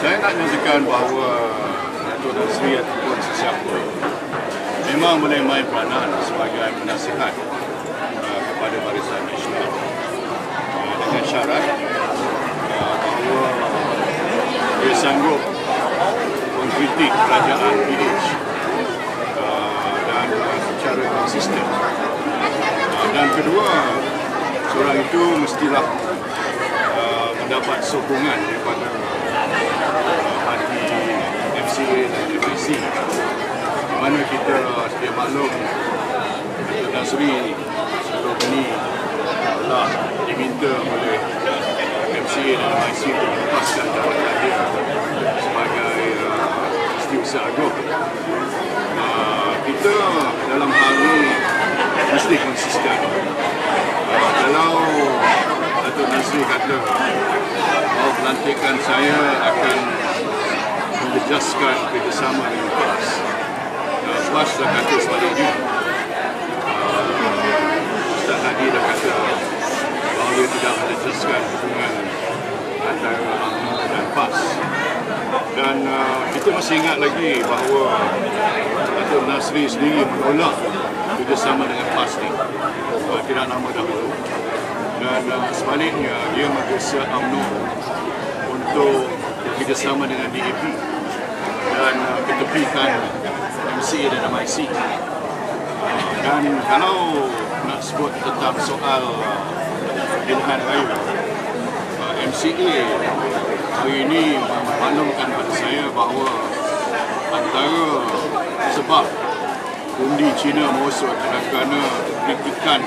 Saya nak nyatakan bahawa Datuk Nazri ataupun sesiapa memang boleh main peranan sebagai penasihat uh, kepada Barisan Nasional uh, dengan syarat uh, bahawa dia sanggup mengkritik kerajaan PH uh, dan uh, secara konsisten. Uh, dan kedua, seorang itu mestilah uh, mendapat sokongan daripada parti MCA dan MIC di mana kita sedia maklum Datuk Nazri sebelum ini telah diminta oleh MCA dan MIC untuk melepaskan jawatan dia sebagai uh, Setiausaha Agung. Uh, kita dalam hal ini mesti konsisten. Uh, kalau Datuk Nazri kata pelantikan saya akan menjejaskan kerjasama dengan PAS. Uh, PAS dah kata sebaliknya. Uh, Ustaz Hadi dah kata bahawa dia tidak menjejaskan hubungan antara UMNO dan PAS. Dan uh, kita masih ingat lagi bahawa Datuk Nasri sendiri menolak kerjasama dengan PAS ni uh, tidak lama dahulu. Dan uh, sebaliknya dia menggesa UMNO untuk bekerjasama dengan DAP dan uh, ketepikan MCA dan MIC. Uh, dan kalau nak sebut tentang soal uh, pilihan raya, uh, MCA hari ini maklumkan kepada saya bahawa antara sebab undi merosot adalah kerana kritikan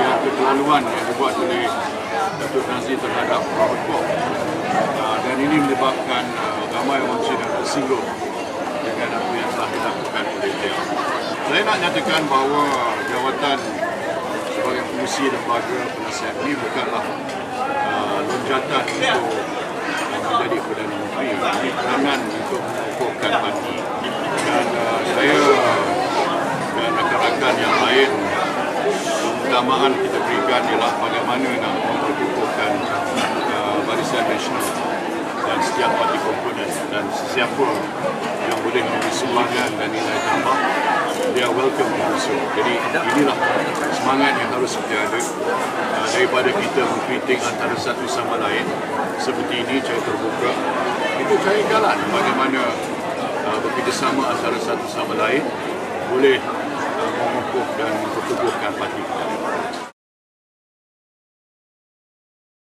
yang keterlaluan yang dibuat oleh Datuk Nazri terhadap Robert Kwok. Uh, dan ini menyebabkan uh, ramai orang Cina tersinggung dengan apa yang telah dilakukan oleh dia. Saya nak nyatakan bahawa jawatan sebagai pengurusi lembaga penasihat ini bukanlah uh, lonjatan untuk menjadi Perdana Menteri. Ini peranan untuk mengukuhkan parti. Dan uh, saya dan rakan-rakan yang lain keutamaan kita berikan ialah bagaimana nak memperkukuhkan barisan nasional dan setiap parti komponen. Dan sesiapa yang boleh memberi sumbangan dan nilai tambah dia welcome to so. Jadi inilah semangat yang harus kita ada. Uh, daripada kita mengkritik antara satu sama lain seperti ini cara terbuka. Itu cari jalan bagaimana uh, bekerjasama antara satu sama lain. Boleh